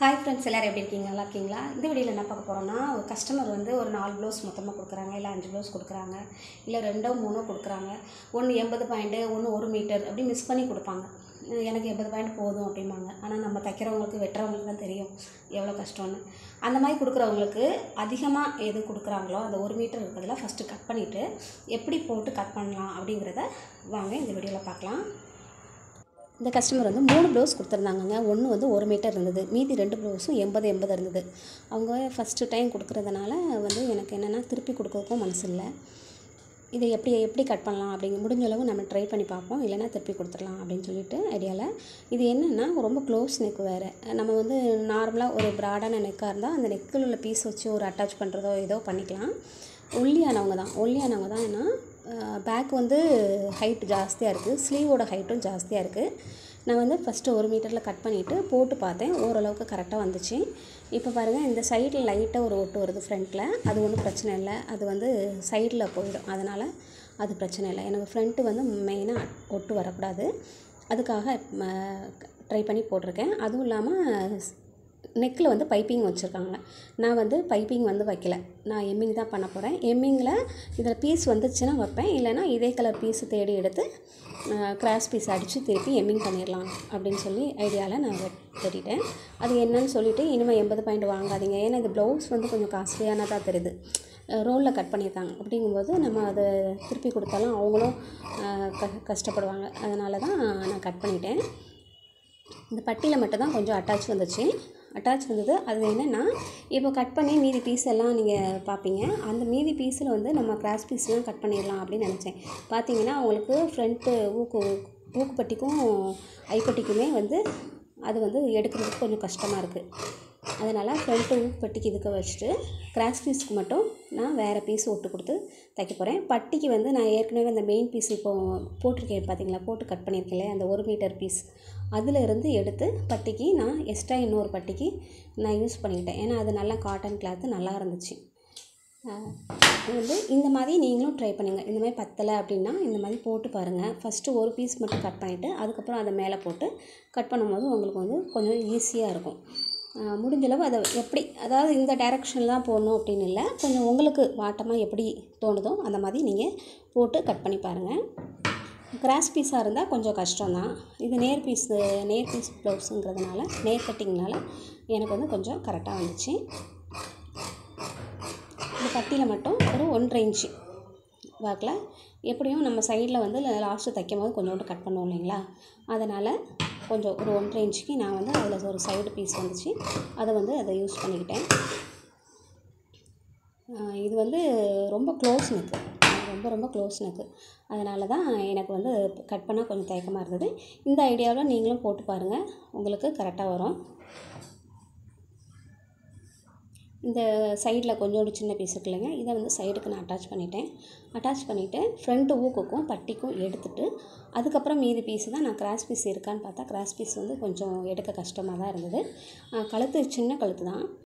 Hi friends எல்லோரும் எப்படி இருக்கீங்க? நல்லா இருக்கீங்களா? இந்த வீடியோவில் என்ன பார்க்க போகிறோம்னா ஒரு கஸ்டமர் வந்து ஒரு நாலு ப்ளவுஸ் மொத்தமாக கொடுக்குறாங்க இல்லை அஞ்சு ப்ளவுஸ் கொடுக்குறாங்க இல்லை ரெண்டோ மூணோ கொடுக்குறாங்க. ஒன்று எண்பது பாயிண்ட்டு ஒன்று ஒரு மீட்டர் அப்படி மிஸ் பண்ணி கொடுப்பாங்க. எனக்கு எண்பது பாயிண்ட் போதும் அப்படிம்பாங்க. ஆனால் நம்ம தைக்கிறவங்களுக்கு வெட்டுறவங்களுக்கு தான் தெரியும் எவ்வளோ கஷ்டம்னு. அந்த மாதிரி கொடுக்குறவங்களுக்கு அதிகமாக எது கொடுக்குறாங்களோ அந்த ஒரு மீட்டர் இருக்கிறதுல ஃபஸ்ட்டு கட் பண்ணிவிட்டு எப்படி போட்டு கட் பண்ணலாம் அப்படிங்கிறத வாங்க இந்த வீடியோவில் பார்க்கலாம். இந்த கஸ்டமர் வந்து மூணு ப்ளவுஸ் கொடுத்துருந்தாங்கங்க. ஒன்று வந்து ஒரு மீட்டர் இருந்தது. மீதி ரெண்டு ப்ளவுஸும் எண்பது எண்பது இருந்தது. அவங்க ஃபஸ்ட்டு டைம் கொடுக்குறதுனால வந்து எனக்கு என்னென்னா திருப்பி கொடுக்கறதுக்கும் மனசு இல்லை. இதை எப்படி எப்படி கட் பண்ணலாம் அப்படிங்க முடிஞ்ச அளவு நம்ம ட்ரை பண்ணி பார்ப்போம். இல்லைன்னா திருப்பி கொடுத்துடலாம் அப்படின்னு சொல்லிட்டு ஐடியாவில் இது என்னென்னா ரொம்ப க்ளோஸ் நெக் வேறு. நம்ம வந்து நார்மலாக ஒரு ப்ராடான நெக்காக இருந்தால் அந்த நெக்கில் உள்ள பீஸ் வச்சு ஒரு அட்டாச் பண்ணுறதோ ஏதோ பண்ணிக்கலாம். ஒல்லியானவங்க தான். ஒல்லியானவங்க தான் ஏன்னா பேக் வந்து ஹைட் ஜாஸ்தியாக இருக்குது ஸ்லீவோட ஹைட்டும் ஜாஸ்தியாக இருக்குது நான் வந்து ஃபஸ்ட்டு ஒரு மீட்டரில் கட் பண்ணிவிட்டு போட்டு பார்த்தேன். ஓரளவுக்கு கரெக்டாக வந்துச்சு. இப்போ பாருங்கள் இந்த சைடில் லைட்டாக ஒரு ஒட்டு வருது ஃப்ரண்ட்டில் அது ஒன்றும் பிரச்சனை இல்லை. அது வந்து சைடில் போயிடும். அதனால் அது பிரச்சனை இல்லை. எனக்கு ஃப்ரண்ட்டு வந்து மெயினாக ஒட்டு வரக்கூடாது. அதுக்காக ட்ரை பண்ணி போட்டிருக்கேன். அதுவும் இல்லாமல் நெக்கில் வந்து பைப்பிங் வச்சுருக்காங்க. நான் வந்து பைப்பிங் வந்து வைக்கல. நான் எம்மிங் தான் பண்ண போகிறேன் எம்மிங்கில் இதில் பீஸ் வந்துச்சுன்னா வைப்பேன். இல்லைன்னா இதே கலர் பீஸு தேடி எடுத்து கிராஸ் பீஸ் அடித்து திருப்பி எம்மிங் பண்ணிடலாம் அப்படின்னு சொல்லி ஐடியாவில் நான் தேடிட்டேன் அது என்னன்னு சொல்லிவிட்டு இனிமேல் எண்பது பாயிண்ட் வாங்காதீங்க. ஏன்னா இது ப்ளவுஸ் வந்து கொஞ்சம் காஸ்ட்லியானதாக தெரியுது. ரோலில் கட் பண்ணியிருக்காங்க. அப்படிங்கும்போது நம்ம அதை திருப்பி கொடுத்தாலும் அவங்களும் க கஷ்டப்படுவாங்க. அதனால தான் நான் கட் பண்ணிட்டேன். இந்த பட்டியில் மட்டும் தான் கொஞ்சம் அட்டாச் வந்துச்சு. அட்டாச் வந்தது அது என்னென்னா இப்போ கட் பண்ணி மீதி பீஸ் எல்லாம் நீங்கள் பார்ப்பீங்க. அந்த மீதி பீஸில் வந்து நம்ம கிராஸ் பீஸ்லாம் கட் பண்ணிடலாம் அப்படின்னு நினச்சேன். பார்த்தீங்கன்னா அவங்களுக்கு ஃப்ரண்ட்டு ஊக்கு ஊக்குப்பட்டிக்கும் ஐப்பட்டிக்குமே வந்து அது வந்து எடுக்கிறதுக்கு கொஞ்சம் கஷ்டமாக இருக்குது அதனால் ஃப்ரண்ட்டு பட்டிக்கு இதுக்கு வச்சுட்டு கிராஸ் பீஸ்க்கு மட்டும் நான் வேறு பீஸ் ஒட்டு கொடுத்து தைக்க போகிறேன் பட்டிக்கு வந்து நான் ஏற்கனவே அந்த மெயின் பீஸ் இப்போ போட்டிருக்கேன் பார்த்தீங்களா போட்டு கட் பண்ணியிருக்கேன் அந்த ஒரு மீட்டர் பீஸ் அதில் இருந்து எடுத்து பட்டிக்கு நான் எக்ஸ்ட்ரா இன்னொரு பட்டிக்கு நான் யூஸ் பண்ணிக்கிட்டேன். ஏன்னா அது நல்லா காட்டன் கிளாத்து நல்லா இருந்துச்சு. இது வந்து இந்த மாதிரி நீங்களும் ட்ரை பண்ணுங்கள் இந்த மாதிரி பத்தலை அப்படின்னா இந்த மாதிரி போட்டு பாருங்கள் ஃபஸ்ட்டு ஒரு பீஸ் மட்டும் கட் பண்ணிவிட்டு அதுக்கப்புறம் அதை மேலே போட்டு கட் பண்ணும்போது உங்களுக்கு வந்து கொஞ்சம் ஈஸியாக இருக்கும். முடிஞ்சளவு அதை எப்படி அதாவது இந்த டைரெக்ஷனில் தான் போடணும் அப்படின்னு இல்லை. கொஞ்சம் உங்களுக்கு வாட்டமாக எப்படி தோணுதோ அந்த மாதிரி நீங்கள் போட்டு கட் பண்ணி பாருங்கள் கிராஸ் பீஸாக இருந்தால் கொஞ்சம் கஷ்டம்தான் இது நேர் பீஸ் நேர் பீஸ் ப்ளவுஸுங்கிறதுனால நேர் கட்டிங்னால எனக்கு வந்து கொஞ்சம் கரெக்டாக வந்துச்சு. இந்த பட்டியில் மட்டும் ஒரு ஒன்றரை இன்ச்சு வாக்கில் எப்படியும் நம்ம சைடில் வந்து லாஸ்ட்டு தைக்கும் போது கொஞ்சோண்டு கட் பண்ணுவோம் இல்லைங்களா? அதனால் கொஞ்சம் ஒரு ஒன்றரை இன்ச்சுக்கு நான் வந்து அதில் ஒரு சைடு பீஸ் வந்துச்சு. அதை வந்து அதை யூஸ் பண்ணிக்கிட்டேன். இது வந்து ரொம்ப க்ளோஸ் நெக்கு ரொம்ப ரொம்ப க்ளோஸ் நெக்கு அதனால தான் எனக்கு வந்து கட் பண்ணால் கொஞ்சம் தயக்கமாக இருந்தது. இந்த ஐடியாவில் நீங்களும் போட்டு பாருங்கள் உங்களுக்கு கரெக்டாக வரும். இந்த சைடில் கொஞ்சோண்டு சின்ன பீஸ் இருக்குல்லைங்க. இதை வந்து சைடுக்கு நான் அட்டாச் பண்ணிட்டேன். அட்டாச் பண்ணிவிட்டு ஃப்ரண்ட்டு ஊக்குக்கும் பட்டிக்கும் எடுத்துட்டு அதுக்கப்புறம் மீதி பீஸ் தான் நான் கிராஸ் பீஸ் இருக்கான்னு பார்த்தா கிராஸ் பீஸ் வந்து கொஞ்சம் எடுக்க கஷ்டமாக தான் இருந்தது கழுத்து சின்ன கழுத்து தான்.